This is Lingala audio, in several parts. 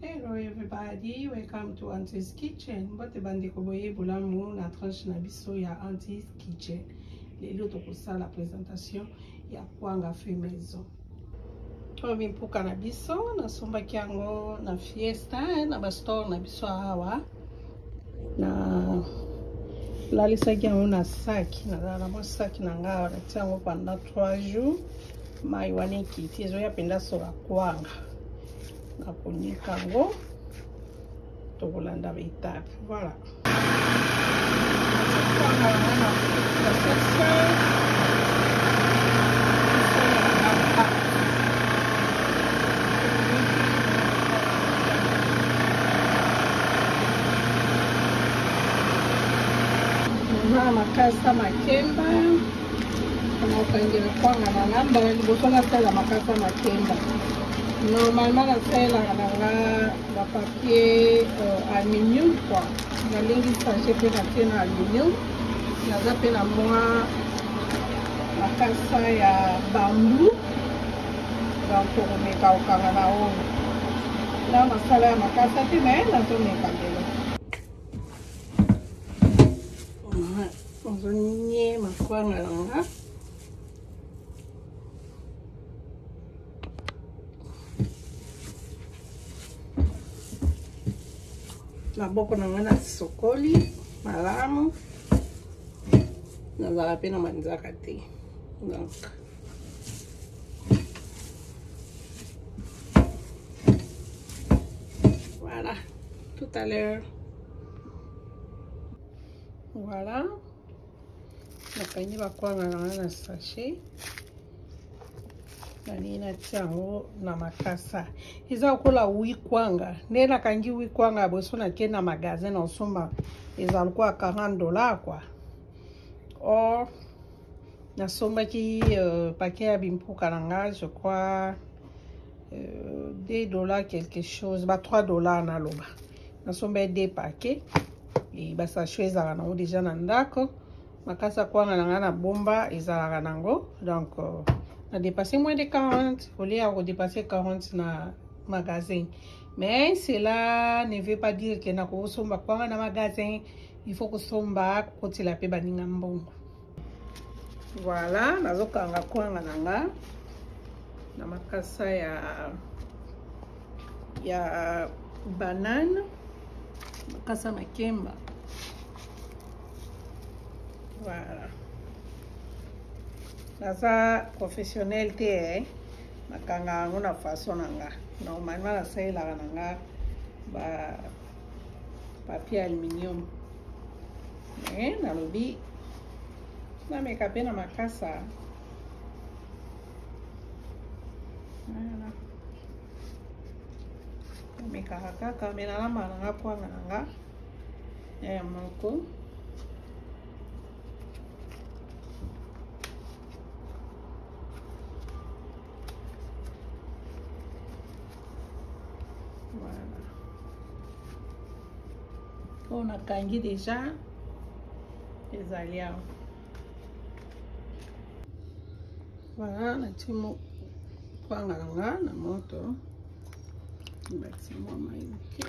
Hello everybody, welcome to Auntie's Kitchen. Mbote bandeko boye bolamu na tranche na biso ya Auntie's Kitchen. Lelo tokosala présentation ya kwanga fait maison. Oyo mimpuka na biso nasombaki yango na fiesta eh, na ba store na biso awa. na lalisaki yango na saki nazala na mwa saki na ngai awa natia yango pendant 3 jours mai wana ekiti ezoya mpenza sola kwanga nakonika yango tokolanda baetape voilà na makasa makemba nakangela kwanga na nga mbala liboso nasala makasa makemba normalement nasalelaka na nga bapapier euh, aluminium kua nalingi sage mpe natie na aluminium naza mpe na mwa makasa ya bambu donc tokomeka kokanga na oyo na masala ya makasa te me nazomeka ndelo ozonye makwanga na nga maboko na ngai nasokoli malamu nazalaka mpe na manzaka te donc Voilà, tout à l'heure. Voilà. nakangi bakwanga na nga na sachet nalingi natia yango na makasa eza lokola wi kwanga nde nakangi wi kwanga ya boso nake na magasin na osomba eza lokola 40 dollar kua or nasombaki euh, paquet ya bimpuka na nga je crois euh, 2 dollars quelque chose ba 3 dollars naloba nasombaki 2 paquet e basasho ezalaka nango deja na ndako makasi ya kwanga na ngai na bomba ezalaka nango donc euh, na dépasse moins de 40 au lieu ya kodepasse 40 na magasin mais cela ne veut pas dire que nakosomba kwanga na magasin il faut kosomba kokotela mpe baninga mbongo voilà nazokanga kwanga na nga na makasa ya ya banane makasa makemba voilà naza professionnel te eh? nakanga yango na façon na nga normalement nasalelaka na nga ba papier aluminium eh, nalobi nameka mpe na makasa namekaka kaka me nalamba na nga kwanga na nga ya eh, moko voilà oyo nakangi deja ezali awa voilà natie kwanga na nga na moto bati mwa mai moke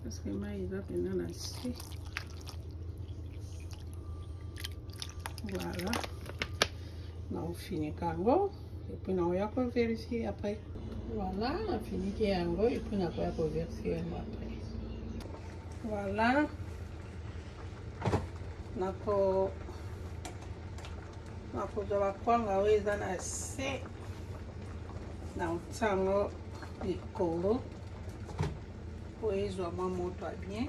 parceke mai eza mpenza na se voilà naofinika yango epui naoya koverifie après voilà nafiniki yango epui nakoya koverifie yango après voilà nako nakozwa bakwanga oyo eza na se na otia yango likolo oyo ezwa mwa moto ya bien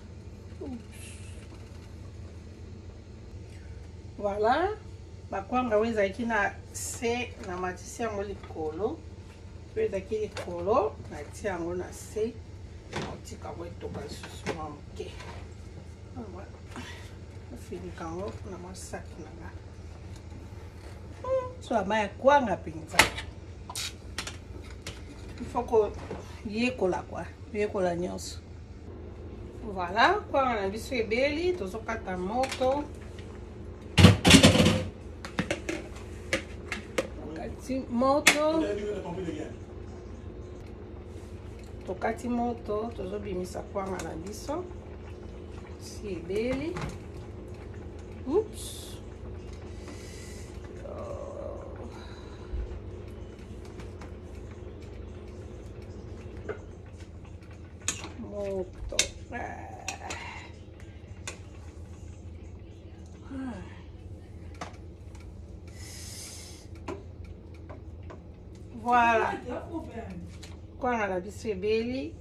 voilà bakwanga oyo ezalaki na se na matisi yango likolo mpe ezalaki likolo natia yango na se nakotika yango etoka lisusu mwa moke ofinika yango na masaki na nga so ama ya kwanga mpenza ifo koyekola kwa yekola nyonso Voilà, kwanga na biso ebeli, tozokata moto. Tokati moto. Tokati moto, tozobimisa kwanga na biso. Si ebeli. Oups. moto voilà kwanga na biso ebeli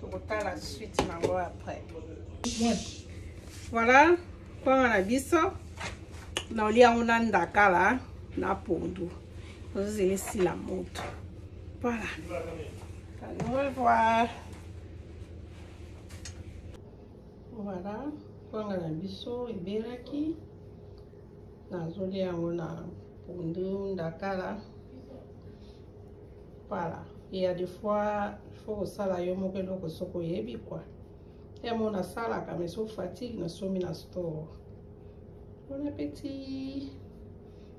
tokotala suite nango après voilà kwanga na biso naolia yango na ndakala na pondu ozozela esila moto Voilà. À nous revoir. Voilà. Kwanga na biso ebelaki. Nazoli yango na pondu ndakala. Voilà. Il y a des fois, il faut osala yo moko eloko soki oyebi quoi. Ya mo nasalaka mais so fatigue na somi na store. Bon appétit.